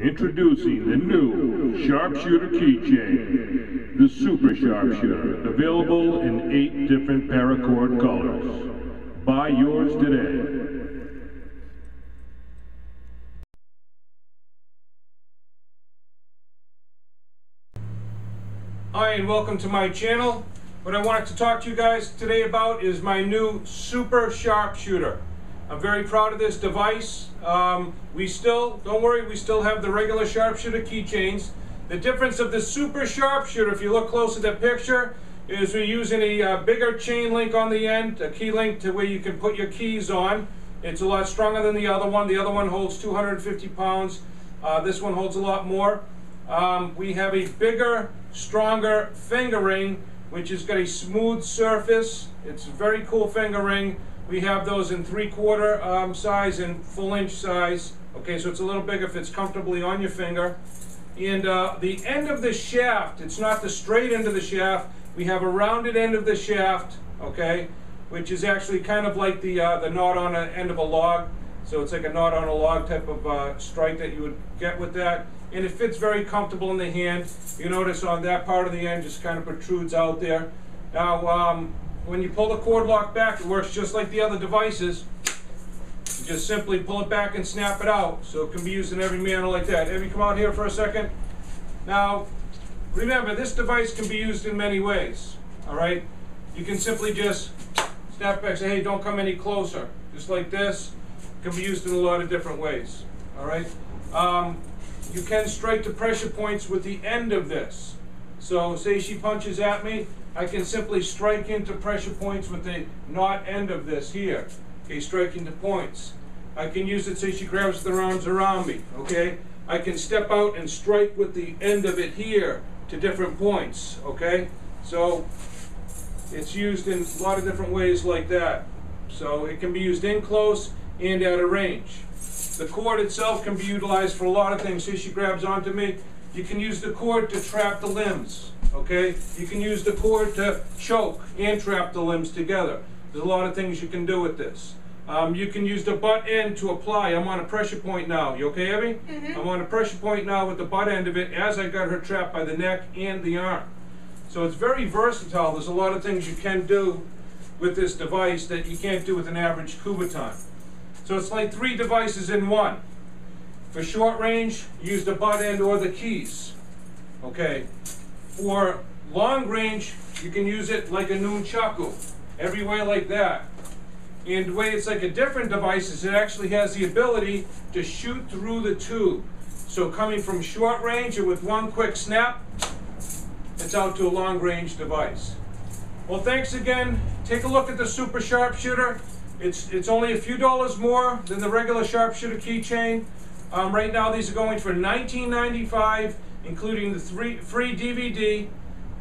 Introducing the new Sharpshooter keychain, the Super Sharpshooter, available in eight different paracord colors. Buy yours today. Hi and welcome to my channel. What I wanted to talk to you guys today about is my new Super Sharpshooter. I'm very proud of this device. Um, we still, don't worry, we still have the regular sharpshooter keychains. The difference of the Super Sharpshooter, if you look close at the picture, is we're using a uh, bigger chain link on the end, a key link to where you can put your keys on. It's a lot stronger than the other one. The other one holds 250 pounds. Uh, this one holds a lot more. Um, we have a bigger, stronger finger ring, which has got a smooth surface. It's a very cool finger ring. We have those in three quarter um, size and full inch size. Okay, so it's a little bigger, it's comfortably on your finger. And uh, the end of the shaft, it's not the straight end of the shaft. We have a rounded end of the shaft, okay, which is actually kind of like the, uh, the knot on the end of a log. So it's like a knot on a log type of uh, strike that you would get with that. And it fits very comfortable in the hand. You notice on that part of the end just kind of protrudes out there. Now, um, when you pull the cord lock back, it works just like the other devices. You just simply pull it back and snap it out. So it can be used in every manner like that. Have come out here for a second? Now, remember, this device can be used in many ways. All right? You can simply just snap back, say, hey, don't come any closer. Just like this. It can be used in a lot of different ways. All right? Um, you can strike the pressure points with the end of this. So say she punches at me, I can simply strike into pressure points with the knot end of this here. Okay, striking the points. I can use it, say she grabs the arms around me, okay? I can step out and strike with the end of it here to different points, okay? So it's used in a lot of different ways like that. So it can be used in close and at a range. The cord itself can be utilized for a lot of things. Say she grabs onto me, you can use the cord to trap the limbs okay? You can use the cord to choke and trap the limbs together. There's a lot of things you can do with this. Um, you can use the butt end to apply. I'm on a pressure point now. You okay, Abby? Mm -hmm. I'm on a pressure point now with the butt end of it as I got her trapped by the neck and the arm. So it's very versatile. There's a lot of things you can do with this device that you can't do with an average Kubotan. So it's like three devices in one. For short range, use the butt end or the keys. Okay, for long range, you can use it like a nunchaku, every way like that. And the way it's like a different device is it actually has the ability to shoot through the tube. So coming from short range and with one quick snap, it's out to a long range device. Well, thanks again. Take a look at the Super Sharpshooter. It's, it's only a few dollars more than the regular Sharpshooter keychain. Um, right now, these are going for $19.95 including the three, free DVD,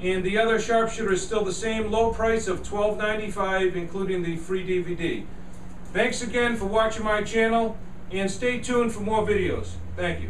and the other sharpshooter is still the same low price of $12.95, including the free DVD. Thanks again for watching my channel, and stay tuned for more videos. Thank you.